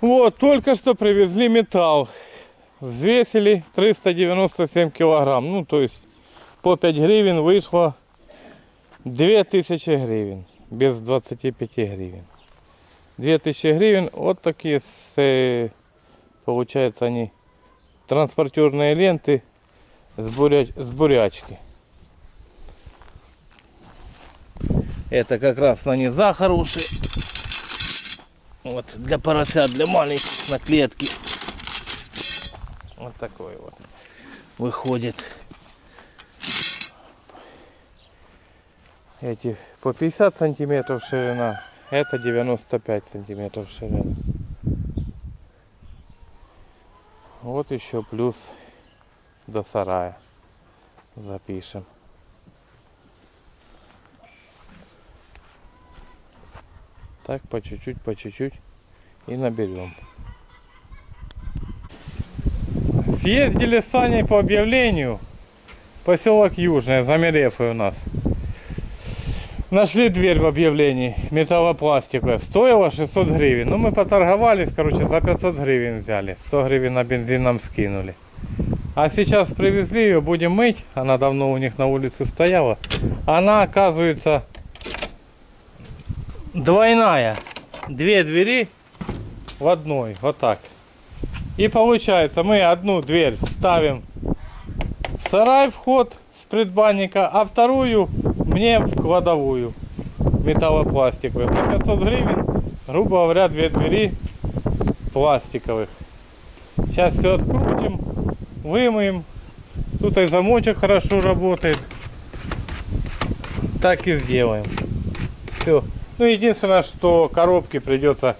Вот, только что привезли металл. Взвесили 397 килограмм. Ну, то есть по 5 гривен вышло 2000 гривен. Без 25 гривен. 2000 гривен. Вот такие, с, э, получается, они транспортерные ленты с, буряч, с бурячки. Это как раз они за хорошие. Вот для поросят, для маленьких на клетке. Вот такой вот выходит. Эти по 50 сантиметров ширина. Это 95 сантиметров ширина. Вот еще плюс до сарая запишем. Так по чуть-чуть, по чуть-чуть и наберем. Съездили с Саней по объявлению. Поселок Южный, Замерефы у нас. Нашли дверь в объявлении, металлопластиковая. Стоила 600 гривен. Ну мы поторговались, короче, за 500 гривен взяли. 100 гривен на бензин нам скинули. А сейчас привезли ее, будем мыть. Она давно у них на улице стояла. Она оказывается двойная. Две двери в одной. Вот так. И получается мы одну дверь ставим в сарай вход с предбанника, а вторую мне в кладовую металлопластиковую. За 500 гривен, грубо говоря, две двери пластиковых. Сейчас все открутим, вымоем. Тут и замочек хорошо работает. Так и сделаем. Ну, единственное, что коробки придется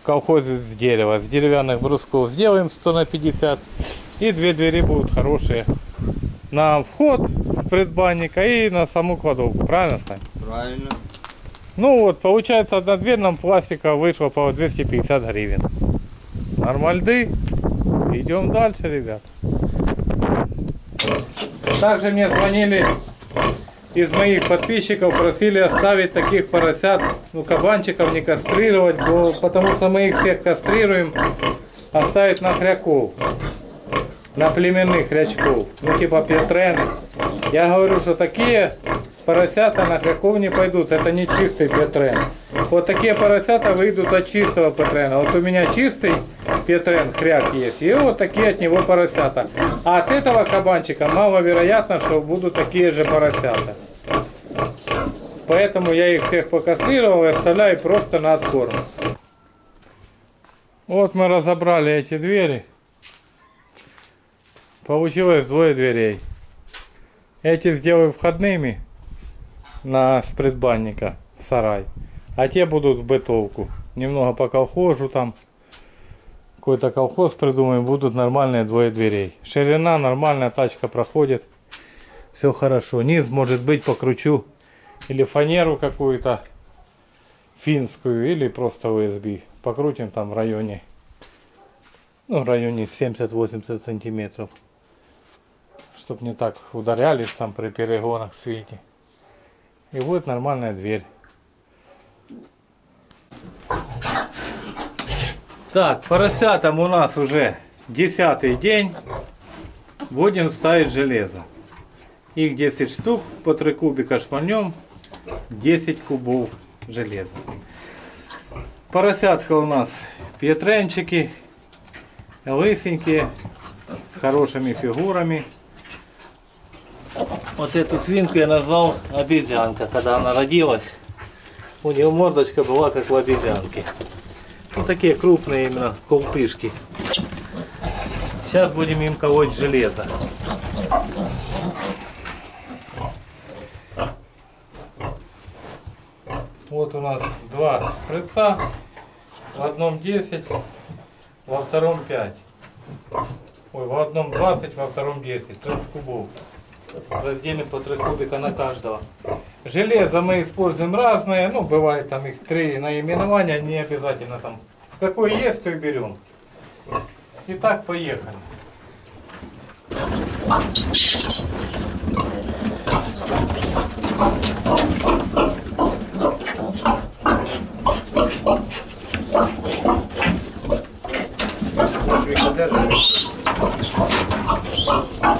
в колхозе с дерева. С деревянных брусков сделаем 100 на 50. И две двери будут хорошие. На вход с предбанника и на саму кладовку. Правильно, Сань? Правильно. Ну вот, получается, одна дверь нам пластика вышла по 250 гривен. Нормальды. Идем дальше, ребят. Также мне звонили из моих подписчиков, просили оставить таких поросят, ну, кабанчиков не кастрировать, потому что мы их всех кастрируем, оставить на хряков, на племенных хрячков, ну, типа петрены. Я говорю, что такие поросята на хряков не пойдут, это не чистый петрен. Вот такие поросята выйдут от чистого петрена. Вот у меня чистый петрен, хряк есть, и вот такие от него поросята. А от этого кабанчика маловероятно, что будут такие же поросята. Поэтому я их всех покастрировал и оставляю просто на откорм. Вот мы разобрали эти двери. Получилось двое дверей. Эти сделаю входными на с предбанника в сарай. А те будут в бытовку. Немного по колхозу там. Какой-то колхоз придумаем, будут нормальные двое дверей. Ширина нормальная, тачка проходит. Все хорошо. Низ может быть покручу или фанеру какую-то финскую, или просто USB. Покрутим там в районе, ну, в районе 70-80 сантиметров. Чтоб не так ударялись там при перегонах в свете. И будет нормальная дверь. Так, поросятам у нас уже десятый день. Будем ставить железо. Их 10 штук, по 3 кубика шпанем, 10 кубов железа. Поросятка у нас петренчики, лысенькие, с хорошими фигурами. Вот эту свинку я назвал обезьянка, когда она родилась. У нее мордочка была как у обезьянки. Ну, такие крупные именно колтышки. Сейчас будем им колоть железо. Вот у нас два шприца. В одном 10, во втором 5. Ой, в одном 20, во втором 10. 30 кубов. Разделим по 3 кубика на каждого. Железо мы используем разное. Ну, бывает там их три наименования. Не обязательно там. Какой есть, то и берем. Итак, поехали. Thank you.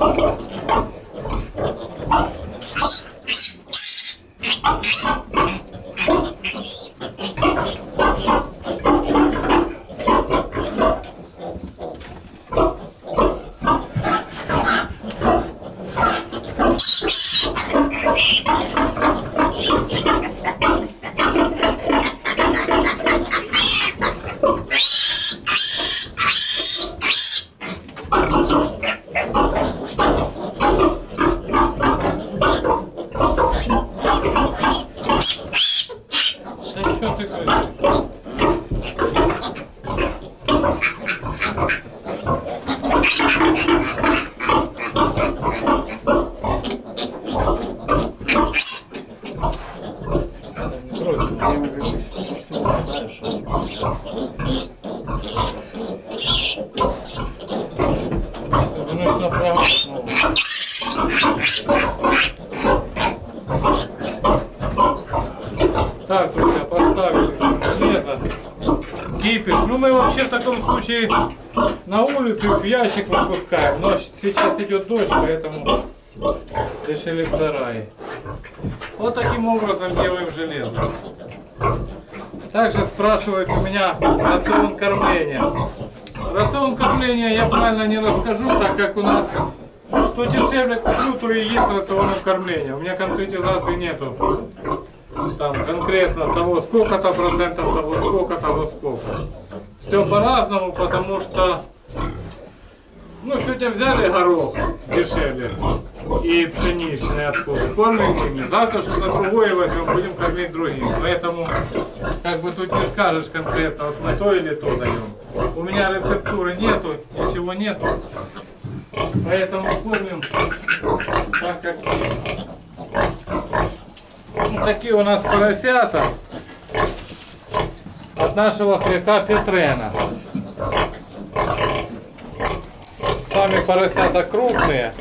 あっ。Так, друзья, поставили железо. Кипиш. Ну, мы вообще в таком случае на улицу их в ящик выпускаем. Но сейчас идет дождь, поэтому решили в сарае. Вот таким образом делаем железо. Также спрашивают у меня рацион кормления. Рацион кормления я правильно не расскажу, так как у нас что дешевле куплю, то и есть рационом кормления. У меня конкретизации нету. Там конкретно того сколько-то процентов, того сколько, того сколько. Все по-разному, потому что ну, сегодня взяли горох дешевле и пшеничный откуда. Кормим ими. Завтра что-то другое возьмем, будем кормить другим. Поэтому, как бы тут не скажешь конкретно, вот мы то или то даем. У меня рецептуры нету, ничего нету. Поэтому кормим так, как ну, такие у нас поросята от нашего хряка Петрена. Сами поросята крупные.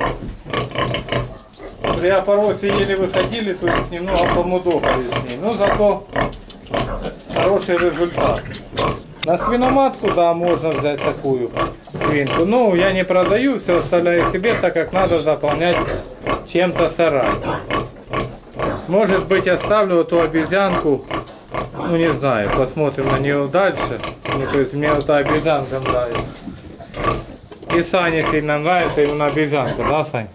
При опоросе еле выходили, то есть немного помудохали с ней. Но зато хороший результат. На свиноматку, да, можно взять такую свинку. Но я не продаю, все оставляю себе, так как надо заполнять чем-то сарай. Может быть оставлю эту обезьянку, ну не знаю, посмотрим на нее дальше. Ну, то есть мне вот эта обезьянка нравится. И Сане сильно нравится именно обезьянка, да, Сань?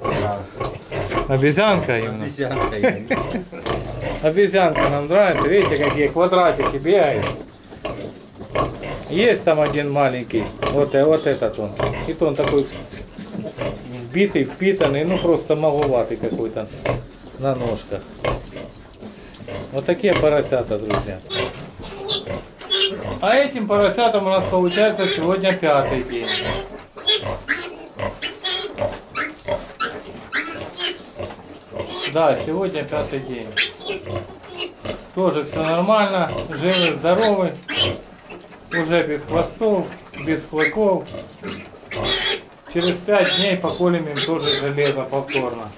Обезьянка именно. Обезьянка. Обезьянка нам нравится. Видите, какие квадратики бегают. Есть там один маленький. Вот, э, вот этот он. И то он такой вбитый, впитанный, ну просто маловатый какой-то на ножках. Вот такие поросята, друзья. А этим поросятам у нас получается сегодня пятый день. Да, сегодня пятый день. Тоже все нормально, живы, здоровы. Уже без хвостов, без клыков. Через пять дней поколем им тоже железо повторно.